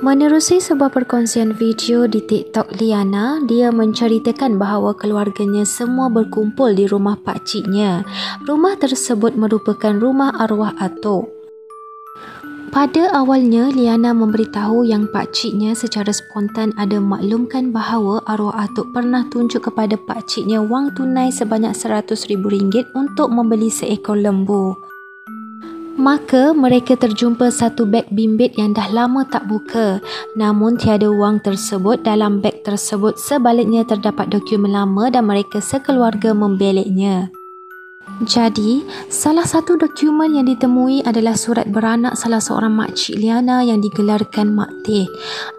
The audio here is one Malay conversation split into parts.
Menerusi sebuah perkongsian video di TikTok Liana, dia menceritakan bahawa keluarganya semua berkumpul di rumah pakciknya. Rumah tersebut merupakan rumah arwah atuk. Pada awalnya, Liana memberitahu yang pakciknya secara spontan ada maklumkan bahawa arwah atuk pernah tunjuk kepada pakciknya wang tunai sebanyak RM100,000 untuk membeli seekor lembu. Maka mereka terjumpa satu beg bimbit yang dah lama tak buka. Namun tiada wang tersebut dalam beg tersebut sebaliknya terdapat dokumen lama dan mereka sekeluarga membeleknya. Jadi, salah satu dokumen yang ditemui adalah surat beranak salah seorang makcik Liana yang digelarkan Mak Teh.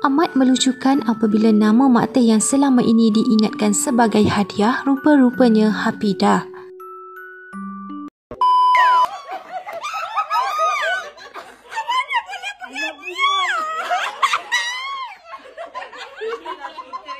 Amat melucukan apabila nama Mak Teh yang selama ini diingatkan sebagai hadiah rupa-rupanya Hafidah. Kita